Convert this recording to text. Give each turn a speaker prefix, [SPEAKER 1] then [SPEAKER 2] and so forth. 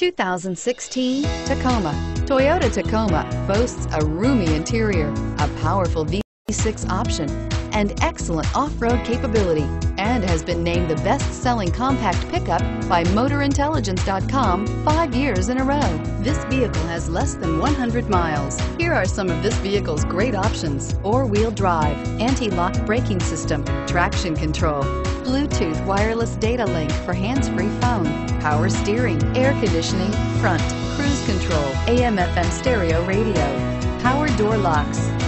[SPEAKER 1] 2016 Tacoma. Toyota Tacoma boasts a roomy interior, a powerful V6 option, and excellent off-road capability, and has been named the best-selling compact pickup by MotorIntelligence.com five years in a row. This vehicle has less than 100 miles. Here are some of this vehicle's great options. Four-wheel drive, anti-lock braking system, traction control, Bluetooth wireless data link for hands-free phone, power steering, air conditioning, front, cruise control, AM FM stereo radio, power door locks,